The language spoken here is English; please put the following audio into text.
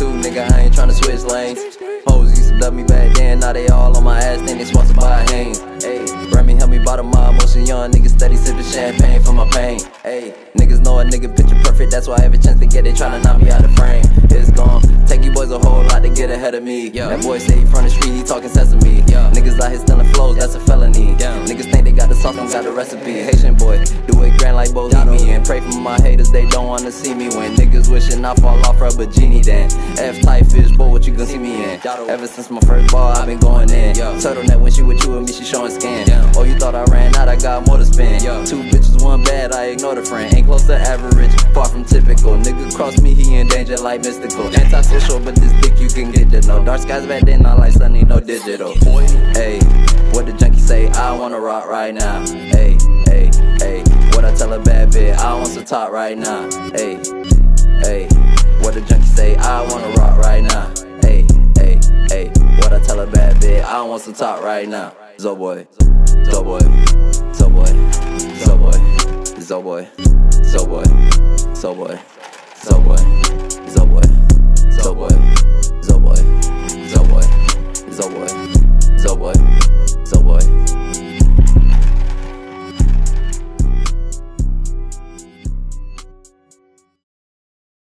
too, nigga, I ain't tryna switch lanes. Hoes used to love me back then, now they all on my ass, then they sponsored by Hanes. Hey, Remy help me buy my mob, most of young niggas steady sipping champagne for my pain. Hey, niggas know a nigga picture perfect, that's why every chance they get, they tryna knock me out of frame. It's gone, take you boys a whole lot to get ahead of me. Yeah. That boy say he from the street, he talking sesame. Yeah. Niggas out here stealing flows, that's a felony. Yeah. Niggas think they got the sauce, I got the recipe. Haitian boy, do it like Bohemian. And pray for my haters, they don't wanna see me when Niggas wishing I fall off rubber genie then. F type fish, boy, what you gonna see me in? Ever since my first ball, i been going in. Turtleneck when she with you and me, she showing skin. Oh, you thought I ran out, I got more to spend. Two bitches, one bad, I ignore the friend. Ain't close to average, far from typical. Nigga cross me, he in danger like Mystikal. Antisocial, but this dick you can get to know. Dark skies back then, not like sunny, no digital. Hey, what the junkie say? I wanna rock right now. top right now. Hey, hey, what the junkie say? I wanna rock right now. Hey, hey, hey, what I tell a bad bitch? I want some top right now. ZoeBoi, zo boy, ZoeBoi, zo boy, ZoeBoi.